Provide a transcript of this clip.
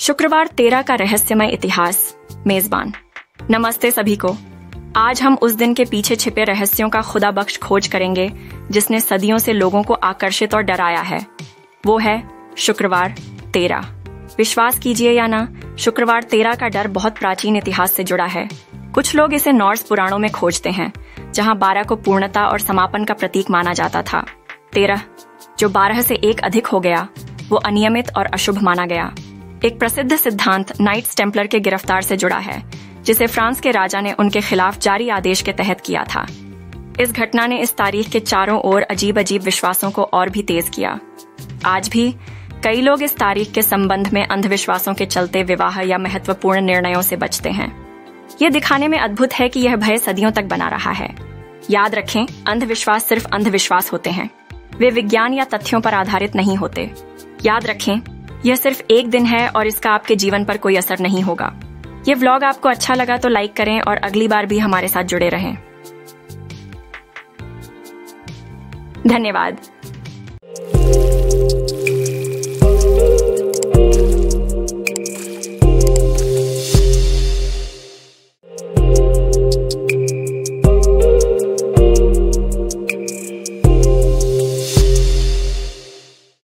शुक्रवार तेरह का रहस्यमय इतिहास। मेजबान, नमस्ते सभी को। आज हम उस दिन के पीछे छिपे रहस्यों का खुदा बख्श खोज करेंगे, जिसने सदियों से लोगों को आकर्षित और डराया है। वो है शुक्रवार तेरह। विश्वास कीजिए या ना, शुक्रवार तेरह का डर बहुत प्राचीन इतिहास से जुड़ा है। कुछ लोग इसे नॉर्स पुराणों में खोजते हैं, जहाँ बारह को पूर्णता और समापन का प्रतीक माना जाता था। तेरह, जो बारह से एक अधिक हो गया, वो अनियमित और अशुभ माना गया। एक प्रसिद्ध सिद्धांत नाइट स्टेम्पलर के गिरफ़्तार से जुड़ा है, जिसे फ्रांस के राजा ने उनके खिलाफ जारी आदेश के तहत किया था। इस घटना ने इस तारीख के चारों ओर अजीब अजीब विश्वासों को और भी तेज किया। आज भी कई लोग इस तारीख के संबंध में अंधविश्वासों के चलते विवाह या महत्वपूर्ण निर्णयों से बचते हैं। ये दिखाने में अद्भुत है कि यह भय सदियों तक बना रहा है। याद रखें, अंधविश्वास सिर्फ़ अंधविश्वास होते हैं। वे विज्ञान या तथ्यों पर आधारित नहीं होते। याद रखें यह सिर्फ़ एक दिन है और इसका आपके जीवन पर कोई असर नहीं होगा। ये व्लॉग आपको अच्छा लगा तो लाइक करें और अगली बार भी हमारे साथ जुड़े रहें। धन्यवाद।